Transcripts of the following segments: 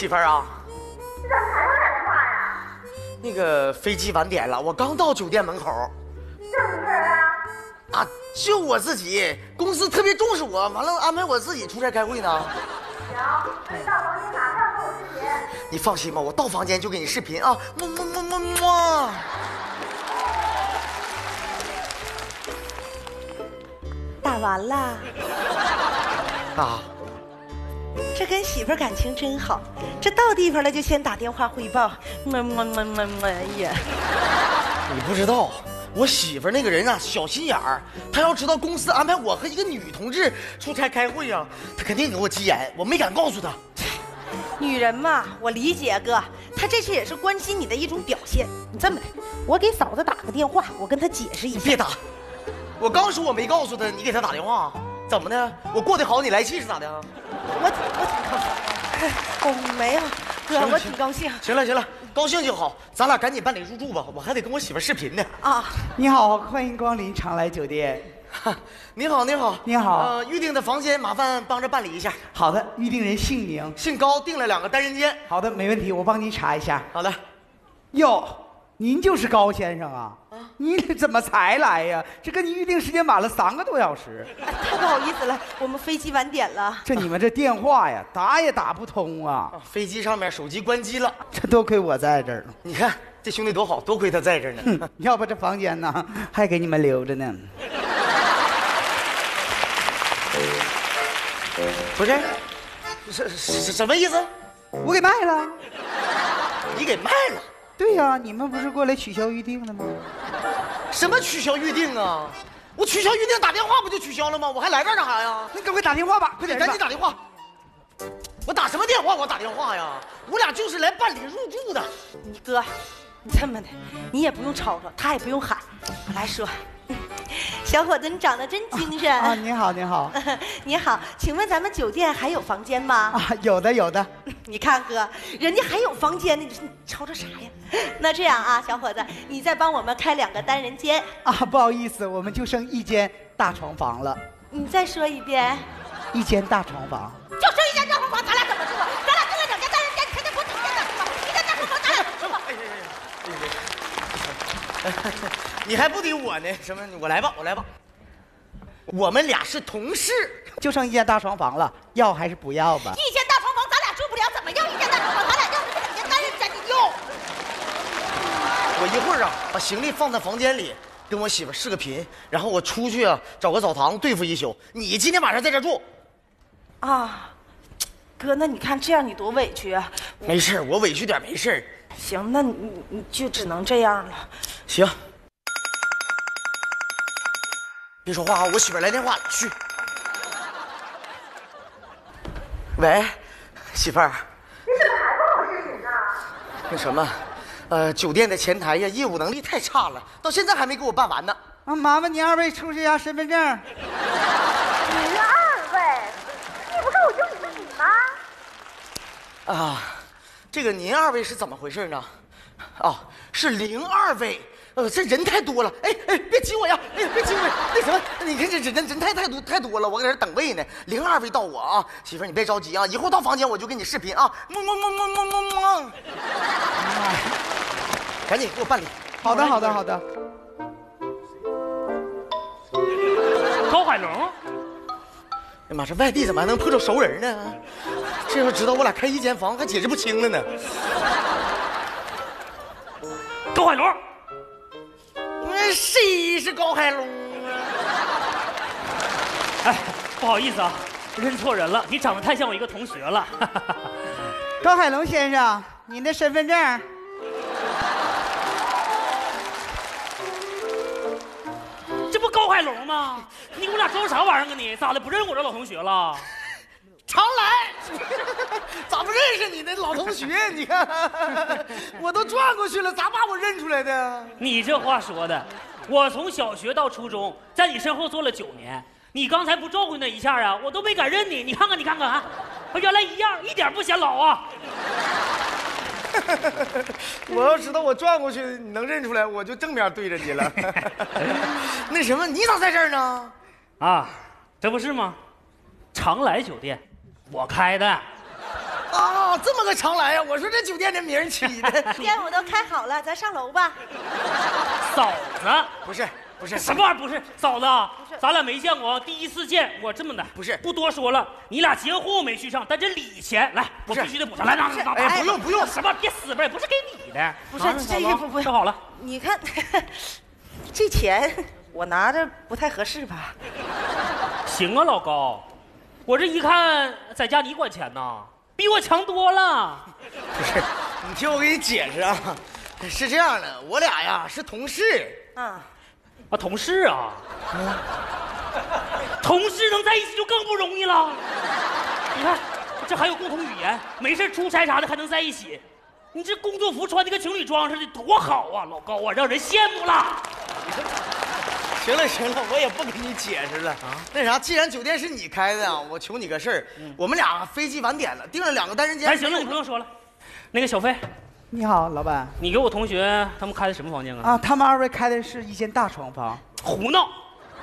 媳妇儿啊，你怎么才给我打电话呀？那个飞机晚点了，我刚到酒店门口你怎么回事啊？啊，就我自己，公司特别重视我，完了安排我自己出差开会呢。行，那你到房间马上跟我视频。你放心吧，我到房间就给你视频啊，么么么么么。打完了，啊，这跟媳妇感情真好，这到地方了就先打电话汇报，么么么么么呀！你不知道，我媳妇那个人啊，小心眼儿。她要知道公司安排我和一个女同志出差开会啊，她肯定给我急眼。我没敢告诉她。女人嘛，我理解哥，她这是也是关心你的一种表现。你这么的，我给嫂子打个电话，我跟她解释一下。别打，我刚说我没告诉她，你给她打电话，怎么的？我过得好，你来气是咋的？我我挺高兴，我没有哥，我挺高兴行了行了，高兴就好，咱俩赶紧办理入住吧，我还得跟我媳妇视频呢。啊。你好，欢迎光临常来酒店。哈 你好，你好，你好呃，预定的房间麻烦帮着办理一下。好的，预定人姓名。姓高，订了两个单人间。好的，没问题，我帮您查一下。好的，哟，您就是高先生啊？你怎么才来呀？这跟你预定时间晚了三个多小时。哎太不好意思了，我们飞机晚点了。这你们这电话呀，打也打不通啊！啊飞机上面手机关机了。这多亏我在这儿呢。你看这兄弟多好，多亏他在这儿呢。哼，要不这房间呢，还给你们留着呢。不是，什什什么意思？我给卖了。你给卖了？对呀、你们不是过来取消预定的吗？什么取消预定啊？我取消预定打电话不就取消了吗？我还来这儿干啥呀？那赶快打电话吧，快点，赶紧打电话。我打什么电话？我打电话呀！我俩就是来办理入住的。你哥，你这么的，你也不用吵吵，他也不用喊，我来说，小伙子，你长得真精神。啊！你好，你好 你好，请问咱们酒店还有房间吗？啊，有的有的。你看哥，人家还有房间呢，你你吵吵啥呀？那这样啊，小伙子，你再帮我们开两个单人间。啊，不好意思，我们就剩一间大床房了，你再说一遍，一间大床房。就剩一间大床房，咱俩怎么住啊？咱俩订了两间单人间，你天天给我整间大床房，一间大床房，咱俩怎么住啊？你还不敌我呢？什么？我来吧，我来吧。我们俩是同事，就剩一间大床房了，要还是不要吧？一间大床房咱俩住不了，怎么要一间大床房？咱俩要的是两间单人间，你要？我一会儿啊把行李放在房间里，跟我媳妇视个频，然后我出去啊找个澡堂对付一宿。你今天晚上在这住，啊，哥，那你看这样你多委屈啊！没事儿我委屈点没事儿行，那你你你就只能这样了。行，别说话啊，我媳妇来电话了，去。喂，媳妇儿，你怎么还跟我视频呢？那什么，呃，酒店的前台呀，业务能力太差了，到现在还没给我办完呢。啊，麻烦您二位出示一下身份证。您二位，你不是我就你自己吗？啊，这个您二位是怎么回事呢？哦，是零二位。呃，这人太多了，哎哎，别挤我呀！哎，别挤我！那什么，你看这这人人太太多太多了，我搁这等位呢。零二位到我啊，媳妇儿你别着急啊，一会到房间我就给你视频啊，么么么么么么么。赶紧给我办理。好的，好的，好的。高海龙，哎呀妈，这外地怎么还能碰着熟人呢？这要知道我俩开一间房，还解释不清了呢。高海龙，那谁是高海龙啊？哎，不好意思啊，认错人了，你长得太像我一个同学了。高海龙先生，您的身份证。这不高海龙吗？你给我俩装啥玩意儿啊你？咋的？不认我这老同学了？常来，咋不认识你呢？老同学，你看，我都转过去了，咋把我认出来的？你这话说的，我从小学到初中，在你身后坐了九年，你刚才不照顾那一下啊，我都没敢认你。你看看，你看看啊，和原来一样，一点不显老啊。我要知道我转过去你能认出来，我就正面对着你了。那什么，你咋在这儿呢？啊，这不是吗？常来酒店，我开的。啊，这么个常来呀！我说这酒店的名儿起的 店我都开好了，咱上楼吧。嫂子，不是不是什么玩意儿？不是嫂子不是，咱俩没见过，第一次见。我这么的，不是不多说了，你俩结婚我没续上，但这礼钱来，我是必须得补上。来，拿拿拿，哎不用不用什么别死吧，也不是给你的。不是这衣服不收好了。你看，这钱我拿着不太合适吧？行啊，老高，我这一看在家你管钱呐，比我强多了。不是，你听我给你解释啊，是这样的，我俩呀是同事，啊，啊，同事啊，同事能在一起就更不容易了。你看，这还有共同语言，没事出差啥的还能在一起。你这工作服穿的跟情侣装似的，多好啊，老高啊，让人羡慕了。行了行了，我也不跟你解释了啊。那啥，既然酒店是你开的啊，我求你个事儿，我们俩飞机晚点了，订了两个单人间。哎，行了，你不用说了。那个小飞，你好，老板你给我同学他们开的什么房间啊？啊，他们二位开的是一间大床房，胡闹，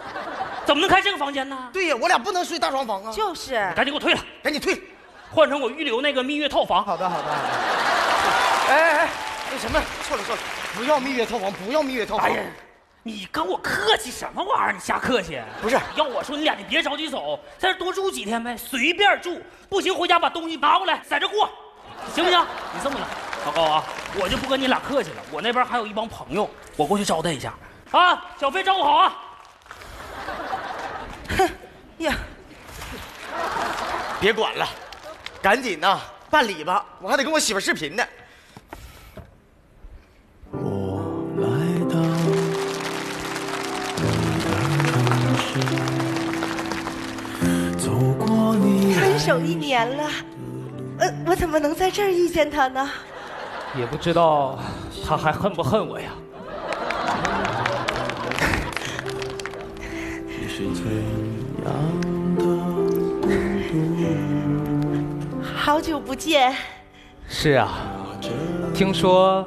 怎么能开这个房间呢？对呀，我俩不能睡大床房啊，就是赶紧给我退了，赶紧退。换成我预留那个蜜月套房。好的好的好的。哎哎哎，那什么，错了错了，不要蜜月套房，不要蜜月套房。哎呀，你跟我客气什么玩意儿？你瞎客气？不是要我说，你俩你别着急走，在这多住几天呗，随便住。不行，回家把东西拿过来，在这过，行不行？你这么的，老高啊，我就不跟你俩客气了，我那边还有一帮朋友，我过去招待一下。啊，小飞照顾好啊。哼呀，别管了，赶紧呐办理吧，我还得跟我媳妇视频呢。手一年了，呃，我怎么能在这儿遇见他呢？也不知道他还恨不恨我呀？你是怎样的？好久不见，是啊，听说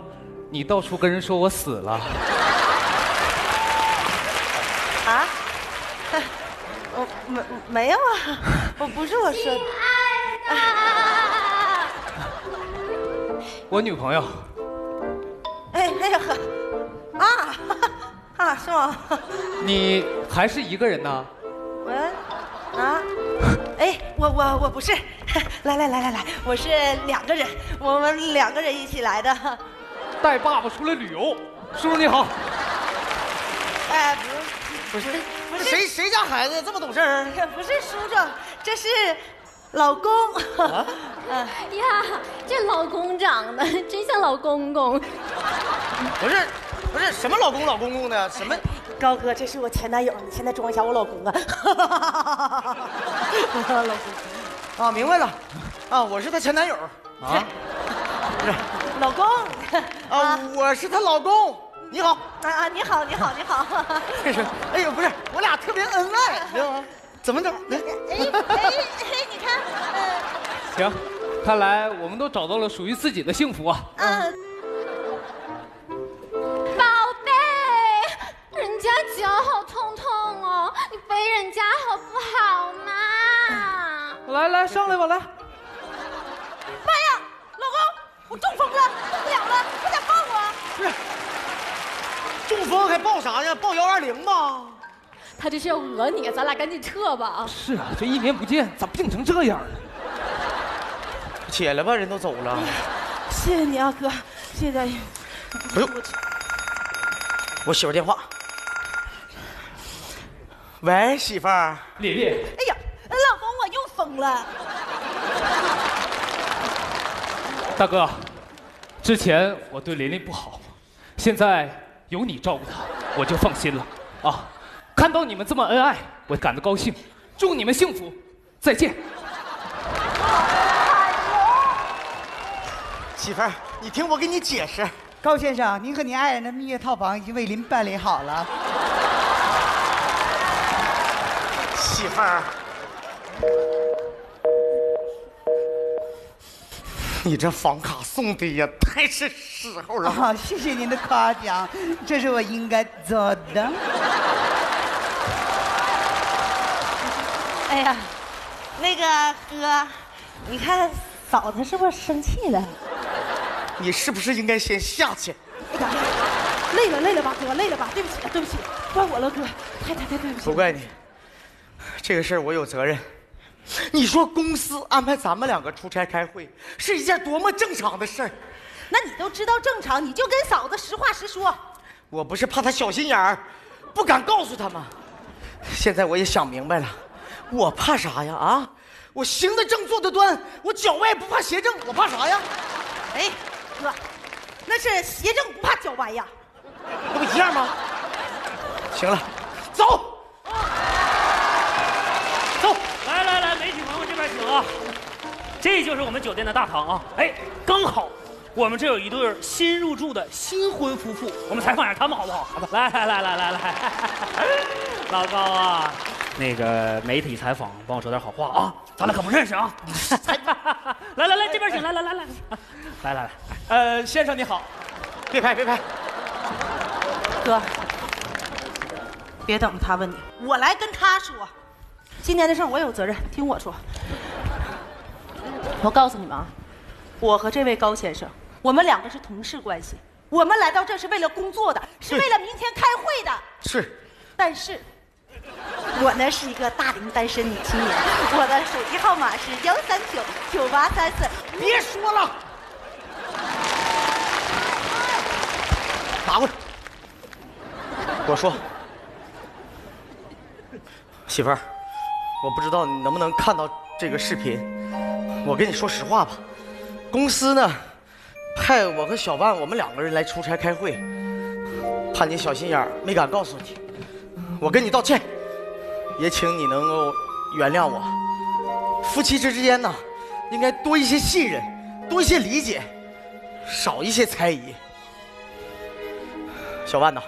你到处跟人说我死了，啊？我 没没有啊，我不是我说的。我女朋友。哎哎呀呵，啊啊是吗？你还是一个人呢？喂，啊，哎，我我我不是，来来来来来，我是两个人，我们两个人一起来的。带爸爸出来旅游，叔叔你好。哎，不不是，不是谁谁家孩子这么懂事儿？是 不是叔叔，这是老公。啊嗯，呀，这老公长得真像老公公。不是，不是什么老公老公公的，什么？高哥，这是我前男友，你现在装一下我老公啊。老公，啊，明白了，啊，我是她前男友，啊，老公。啊，我是她老公。你好，啊啊，你好，你好，你好。这是，哎呦，不是，我俩特别恩爱，你知道吗？怎么整？来哎哎哎，你看，行，看来我们都找到了属于自己的幸福啊。嗯宝贝，人家脚好痛痛哦，你背人家好不好嘛？来来，上来吧，来。妈呀，老公，我中风了，动不了了，快点抱我。中风还报啥呀？报幺二零吧。他这是要讹你，咱俩赶紧撤吧啊！是啊，这一年不见，咋病成这样呢？起来吧，人都走了。谢谢你啊，哥，谢谢大爷。不用，我媳妇电话。喂，媳妇儿。丽丽，哎呀，老公，我又疯了。大哥，之前我对琳琳不好，现在有你照顾他，我就放心了啊。看到你们这么恩爱，我感到高兴，祝你们幸福，再见。媳妇儿，你听我给你解释。高先生，您和您爱人的蜜月套房已经为您办理好了。媳妇儿，你这房卡送的也，太是时候了。啊，谢谢您的夸奖，这是我应该做的。哎呀，那个哥，你看嫂子是不是生气了？你是不是应该先下去？累了累了吧，哥，累了吧？对不起，对不起，怪我了，哥，太太太对不起。不怪你，这个事儿我有责任。你说公司安排咱们两个出差开会，是一件多么正常的事儿。那你都知道正常，你就跟嫂子实话实说。我不是怕她小心眼儿，不敢告诉他吗？现在我也想明白了，我怕啥呀？啊，我行得正，坐得端，我脚歪不怕鞋正，我怕啥呀？哎，哥，那是鞋正不怕脚歪呀。那不一样吗？行了，走，啊！这就是我们酒店的大堂啊！哎，刚好我们这有一对新入住的新婚夫妇，我们采访一下他们好不好？来来来来来来，老高啊，那个媒体采访，帮我说点好话啊！咱俩可不认识啊！来来来，这边请，来来来来，来来来，呃，先生你好，别拍别拍，哥，别等着他问你，我来跟他说。今天的事儿我有责任，听我说。我告诉你们啊，我和这位高先生，我们两个是同事关系。我们来到这是为了工作的，是为了明天开会的。是，但是，我呢是一个大龄单身女青年，我的手机号码是幺三九九八三四。别说了，拿过来。我说，媳妇儿，我不知道你能不能看到这个视频。我跟你说实话吧，公司呢派我和小万我们两个人来出差开会，怕你小心眼儿没敢告诉你。我跟你道歉，也请你能够原谅我。夫妻之间呢，应该多一些信任，多一些理解，少一些猜疑。小万呐，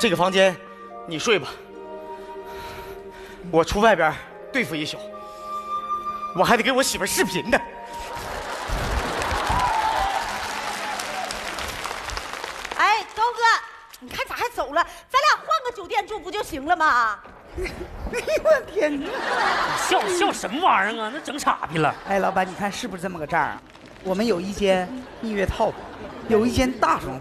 这个房间你睡吧，我出外边对付一宿，我还得给我媳妇视频呢。哎，高哥，你看咋还走了？咱俩换个酒店住不就行了吗？哎呦我天哪！笑笑什么玩意儿啊？那整傻逼了。哎，老板，你看是不是这么个账啊？我们有一间蜜月套房，有一间大床房，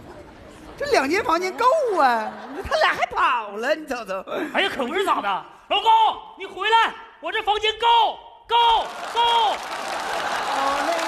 这两间房间够啊！他俩还跑了，你瞅瞅。哎呀，可不是咋的，老公，你回来，我这房间够够够。哦，那